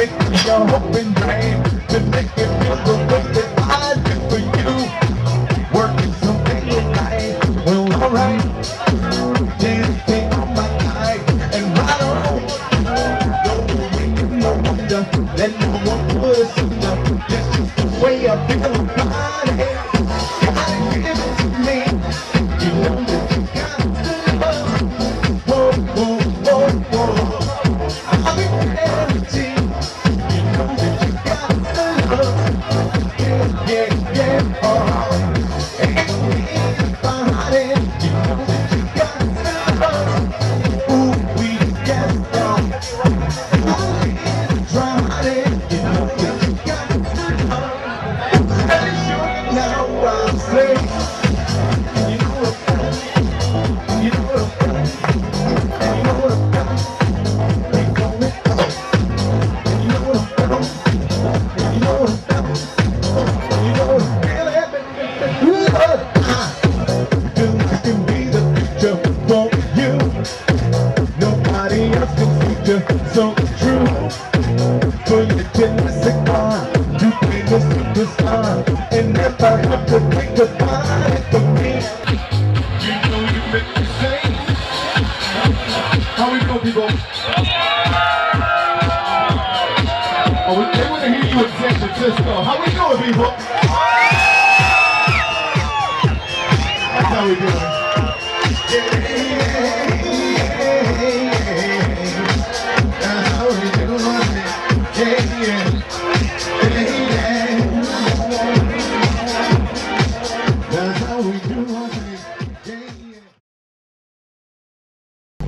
make your a hoping dream to make it feel the way that I do for you. Working so late at night, well, alright. Dancing on my night and right on. Don't make no wonder that no one puts. Now I'm free. And if I to for me. How we doing, people? Oh, they want to hear you San Francisco. How we doing, people? That's how we doing. Yeah.